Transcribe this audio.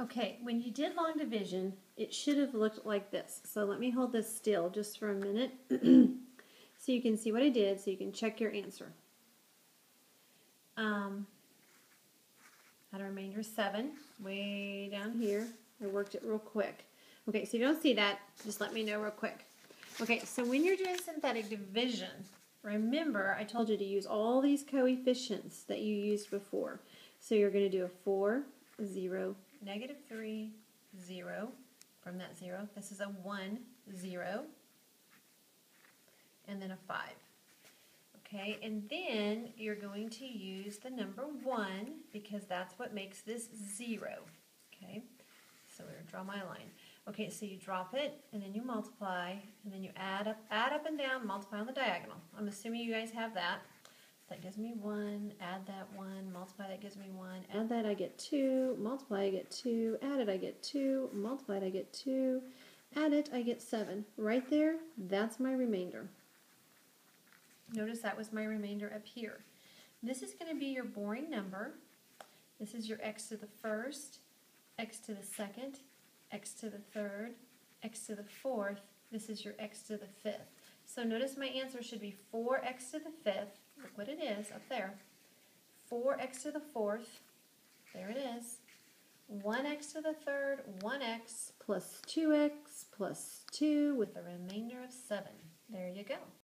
Okay, when you did long division, it should have looked like this. So let me hold this still just for a minute so you can see what I did so you can check your answer. Um, had a remainder of 7 way down here. I worked it real quick. Okay, so if you don't see that, just let me know real quick. Okay, so when you're doing synthetic division, remember I told you to use all these coefficients that you used before. So you're going to do a 4, 0, negative 3, 0 from that 0. This is a 1, 0, and then a 5. Okay, and then you're going to use the number 1 because that's what makes this 0. Okay, so we're going to draw my line. Okay, so you drop it, and then you multiply, and then you add up, add up and down, multiply on the diagonal. I'm assuming you guys have that. That gives me 1, add that 1, multiply that gives me 1, add that I get 2, multiply I get 2, add it I get 2, multiply it I get 2, add it I get 7. Right there, that's my remainder. Notice that was my remainder up here. This is going to be your boring number. This is your x to the first, x to the second, x to the third, x to the fourth. This is your x to the fifth. So notice my answer should be 4x to the fifth. Look what it is up there. 4x to the fourth. There it is. 1x to the third, 1x plus 2x plus 2 with a remainder of 7. There you go.